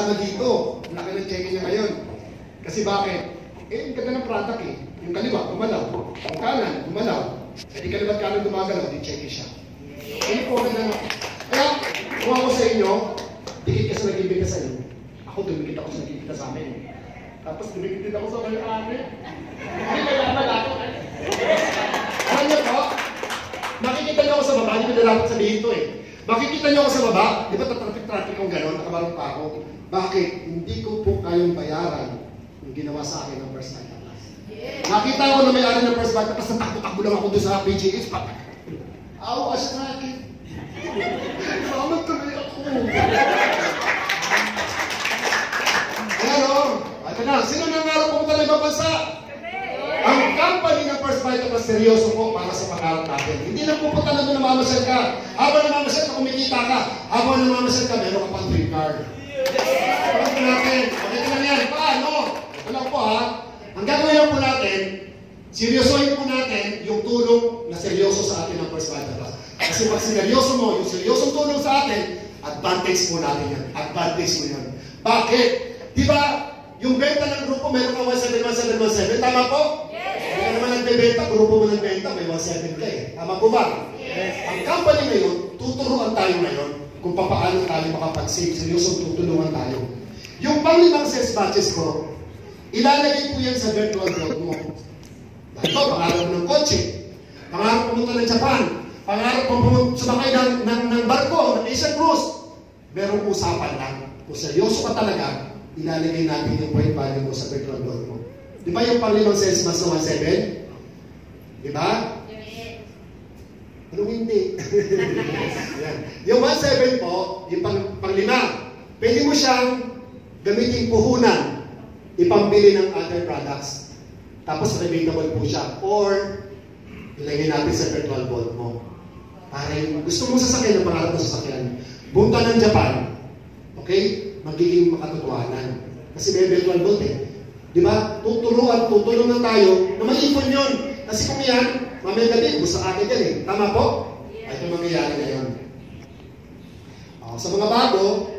kasama dito. Ang laki ng check niya ngayon. Kasi bakit? Eh, ang ganda ng product eh. Yung kaliwa, gumalaw. Yung kanan, gumalaw. Eh, di kaliwa at kanan gumagalaw, di check siya. Ano po ganda na? Kaya, kung ako sa inyo, dikit ka sa nag-ibig sa inyo. Ako, dumikit ako sa nag-ibig sa amin. Tapos dumikit din ako sa kay ate. Hindi kaya naman ako. Alam niyo po, makikita niyo ako sa baba, hindi ko na dapat sabihin to eh. Makikita niyo ako sa baba, di ba tatraffic-traffic akong gano'n, nakabarong pa ako. Bakit? Hindi ko po kayong bayaran yung ginawa sa akin ng first night class. Nakita ko na may-ari ng first night class, natakbo-takbo lang ako doon sa PGH. Awa siya sa akin. Salamat tuloy ako. Ayan o. Ito na. Sino nangarap pumunta ng ibang bansa? Ang company ng First Vitamin seryoso po para sa pangarap natin. Hindi lang pupunta na doon namamasyal ka. Habang namamasyal ka, kumikita ka. Habang namamasyal ka, meron ka pang dream card. Alam po natin. Ito lang yan. Paano? Lang po ha. Ang gagawin po natin, seryosohin po natin yung tulong na seryoso sa atin ng First Vitamin. Kasi pag sineryoso mo, yung seryosong tulong sa atin, advantage mo natin yan. Advantage mo yan. Bakit? Di ba, yung benta ng grupo, meron ka 171717. Tama po? Naman nagbebenta, grupo mo nagbenta, may 17 ka eh. Tama po ba? Yes. Ang company ngayon, tuturuan tayo ngayon kung paano tayo makapag-save. Seryosong tutulungan tayo. Yung panglimang sales batches ko, ilalagay po yan sa virtual board mo. Ito, pangarap ng kotse. Pangarap pumunta ng Japan. Pangarap pumunta sumakay ng, ng, ng barko, ng Asian Cruise. Merong usapan lang. Kung seryoso ka talaga, ilalagay natin yung point value mo sa virtual board mo. Di ba yung panglimang sales mas na 17? Di ba? Anong hindi? Yan. Yung 17 po, yung pang, panglima, pwede mo siyang gamitin puhunan, ipambili ng other products. Tapos relatable po siya. Or, ilagay natin sa virtual board mo. Para yung gusto mong sasakyan ng pangarap ng sasakyan. Bunta ng Japan, okay? Magiging makatotohanan. Kasi may virtual board eh. Di ba? Tuturuan, tutulungan tayo na maipon yun. Kasi kung yan, mamaya gabi, gusto akin yan eh. Tama po? Yes. Ito mangyayari ngayon. Uh, sa mga bago,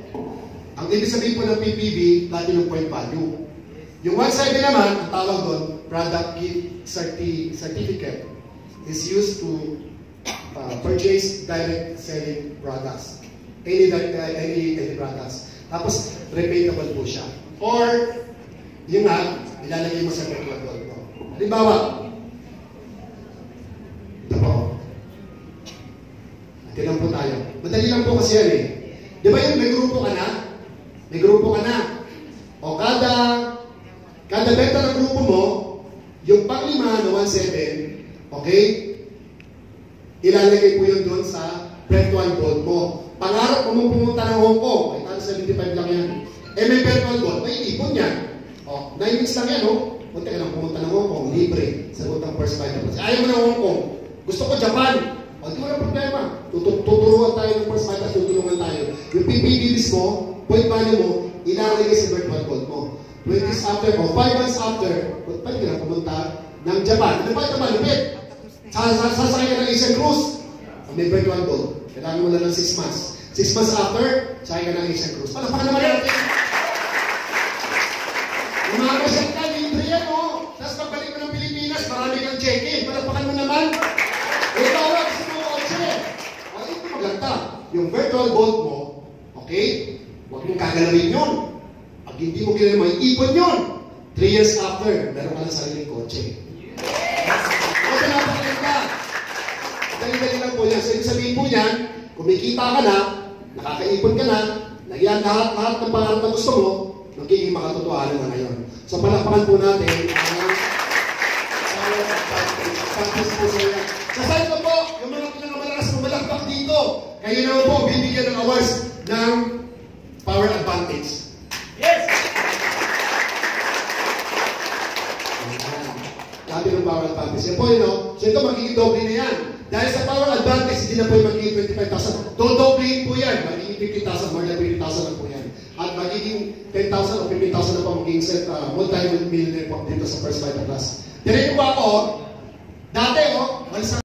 ang ibig sabihin po ng PPV, Platinum Point Value. Yung 170 naman, ang tawag doon, Product Gift certi Certificate, is used to uh, purchase direct selling products. Any, uh, any, any products. Tapos, repeatable po siya. Or, yung nga, ilalagay mo sa gold mo. Halimbawa, Lang po tayo. Madali lang po kasi yan eh. Di ba yung may grupo ka na? May grupo ka na. O kada, kada benta ng grupo mo, yung panglima na 1.7, okay? Ilalagay po yun doon sa virtual gold mo. Pangarap mo mong pumunta ng Hong Kong, ay talo 75 lang yan. Eh may virtual gold, may ipon yan. O, 9 weeks lang yan, no? Punta ka lang pumunta ng Hong Kong, libre. Sagot ang first fight. Ayaw mo ng Hong Kong. Gusto ko Japan. O, di wala problema. Tuturuan tayo ng first fight at tutulungan tayo. Yung PPBs mo, point value mo, ilalagay sa virtual gold mo. 20 days after o 5 months after, pwede ka na pumunta ng Japan. Ano ba ito malupit? Sasakay ka ng Asian Cruise. May virtual gold. Kailangan mo lang ng 6 months. 6 months after, sakay ka ng Asian Cruise. Palapakan naman natin. Umakasyal ka, libre yan, oh. Tapos pagbalik mo ng Pilipinas, marami kang check-in. Palapakan mo naman. Eh, tawag sa mga kotse. O, ito maganda. Yung virtual gold mo, okay? Huwag mong kagalawin yun. Pag hindi mo kailangan may ipon yun. 3 years after, meron ka ng sariling kotse. Ito napakaganda. Dali-dali lang po yan. So, ibig sabihin po yan, kumikita ka na, nakakaipon ka na, nagyan lahat-lahat ng pangarap na gusto mo, magiging makatotohanan na ngayon. So, palakpakan po natin ang practice po pumalakpak dito, kayo naman po, bibigyan ng awards ng power advantage. Yes! Dati ng power advantage. Yan po yun, no? So ito, magiging doble na yan. Dahil sa power advantage, hindi na po yung magiging 25,000. Dodoblein po yan. Magiging 50,000, more than 50,000 na po yan. At magiging 10,000 o 15,000 na po magiging set, uh, multi-millionaire po dito sa First Vita Plus. Diretso po ako, dati, oh,